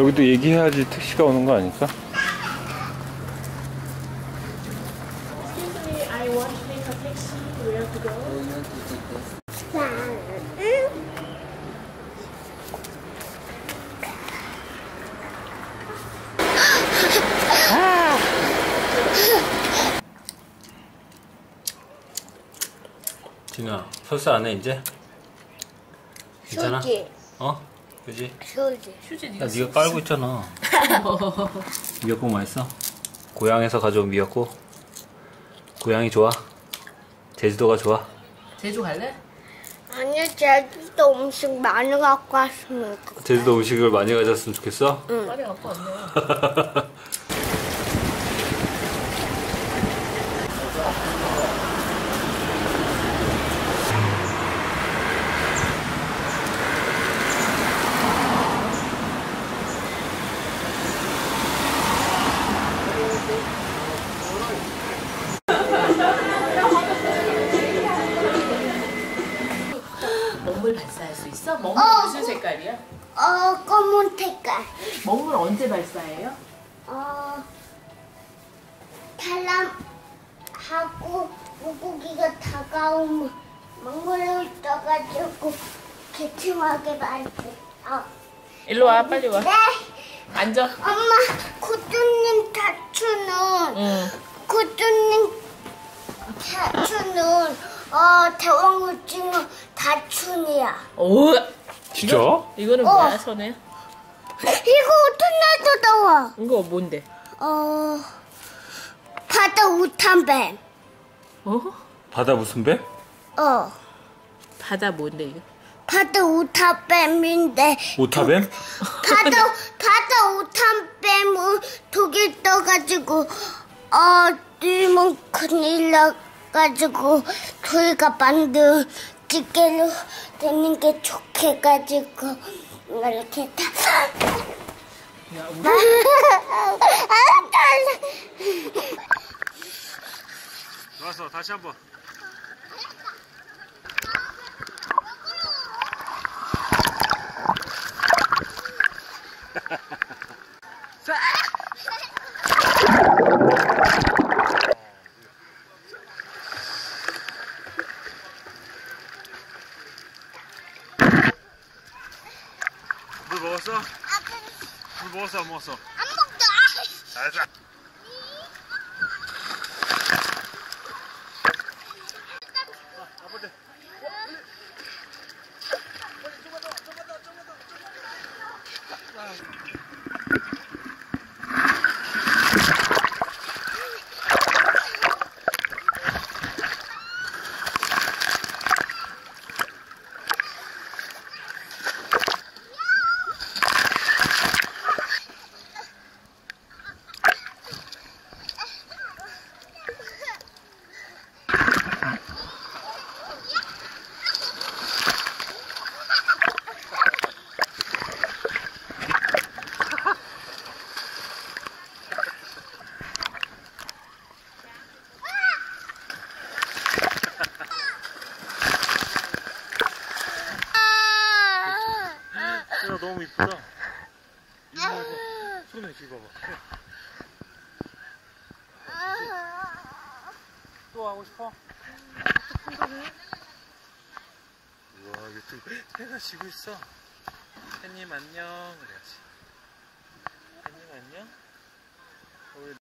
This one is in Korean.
여기도 얘기해야지 택시가 오는 거 아닐까? Excuse me, I want to take a taxi. Where to go? 진아 설사 안 해 이제? 괜찮아? 어? 그지? 휴지. 휴지 야 네가 깔고 있잖아 미역국 맛있어? 고향에서 가져온 미역국 고향이 좋아? 제주도가 좋아? 제주 갈래? 아니, 제주도 음식 많이 갖고 왔으면 좋겠다. 제주도 음식을 많이 가졌으면 좋겠어? 빨리 갖고 왔네. 먹물 어. 무슨 색깔이야? 어, 검은 색깔. 먹물 언제 발사해요? 어, 사람하고 물고기가 다가오면 먹물을 떠가지고 기침하게 만들. 어. 일로 와, 빨리 와. 네, 앉아. 엄마, 구두님 타투는 응. 구두님 타투는 어 대왕 오징어 다춘이야. 오. 진짜? 이거는 어. 뭐야, 손에? 이거 어떤 날도 나와? 이거 뭔데? 어 바다 우탄뱀. 어? 바다 무슨 배? 어 바다 뭔데 이거? 바다 우탄뱀인데 오타뱀? 바다 바다 우탄뱀은 독이 떠가지고 어 뛰면 큰일 나가지고 저희가 만든 찌개로 되는 게 좋게 가지고 이렇게 다. 야, 우리 아. 좋았어 다시 한 번 물 먹었어? 물 먹었어 안 먹었어? 안 먹자. 잘했어 너무 이쁘다. 손에 이거 봐봐. 또 하고 싶어? 우와 유튜브 해가 지고 있어. 햇님 안녕 그래야지. 햇님 안녕.